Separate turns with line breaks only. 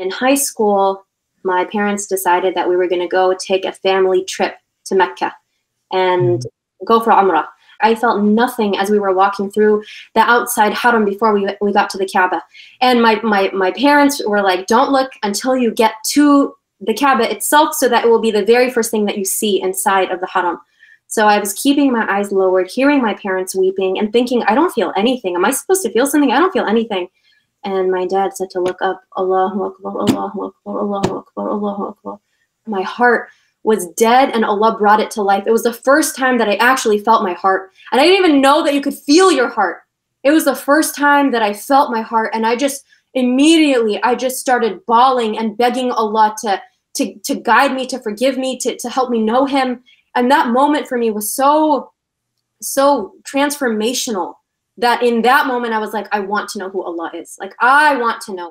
In high school, my parents decided that we were going to go take a family trip to Mecca and mm-hmm. go for Umrah. I felt nothing as we were walking through the outside haram before we, we got to the Kaaba. And my, my, my parents were like, don't look until you get to the Kaaba itself so that it will be the very first thing that you see inside of the haram. So I was keeping my eyes lowered, hearing my parents weeping and thinking, I don't feel anything. Am I supposed to feel something? I don't feel anything. And my dad said to look up, Allahu Akbar, Allahu Akbar, Allahu Akbar, Allahu Akbar. My heart was dead and Allah brought it to life. It was the first time that I actually felt my heart. And I didn't even know that you could feel your heart. It was the first time that I felt my heart and I just immediately I just started bawling and begging Allah to to, to guide me, to forgive me, to, to help me know him. And that moment for me was so, so transformational that in that moment I was like, I want to know who Allah is. Like I want to know.